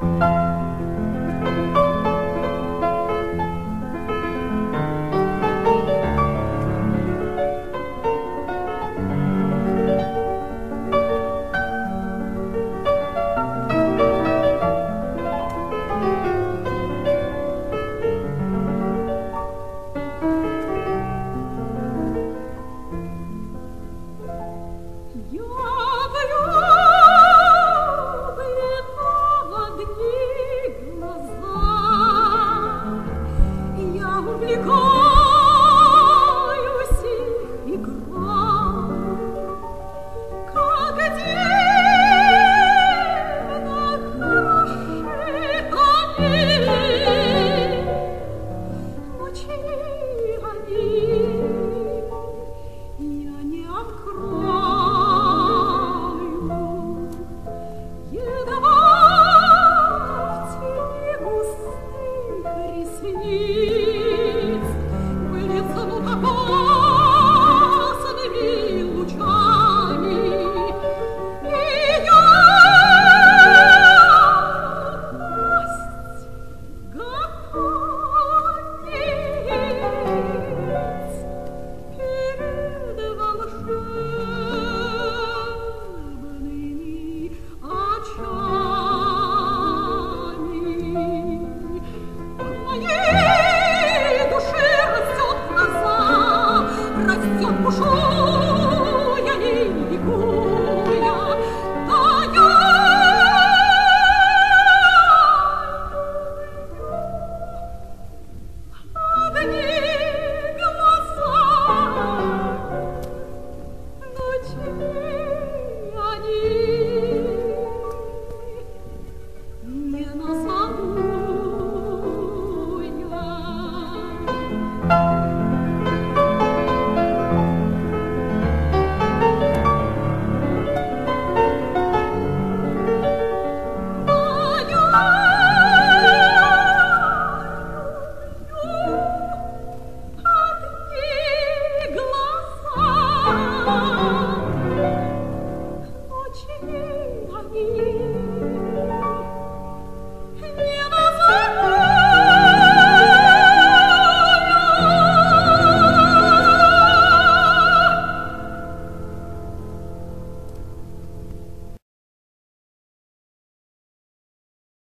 Bye. Unicorn.